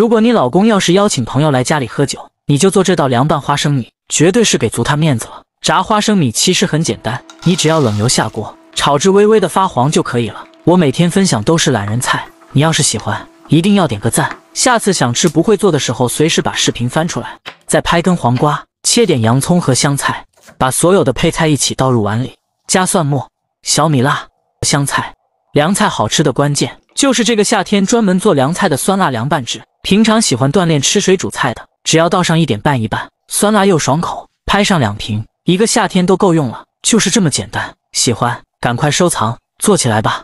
如果你老公要是邀请朋友来家里喝酒，你就做这道凉拌花生米，绝对是给足他面子了。炸花生米其实很简单，你只要冷油下锅，炒至微微的发黄就可以了。我每天分享都是懒人菜，你要是喜欢，一定要点个赞。下次想吃不会做的时候，随时把视频翻出来。再拍根黄瓜，切点洋葱和香菜，把所有的配菜一起倒入碗里，加蒜末、小米辣、香菜。凉菜好吃的关键就是这个夏天专门做凉菜的酸辣凉拌汁。平常喜欢锻炼吃水煮菜的，只要倒上一点拌一拌，酸辣又爽口。拍上两瓶，一个夏天都够用了，就是这么简单。喜欢赶快收藏，做起来吧。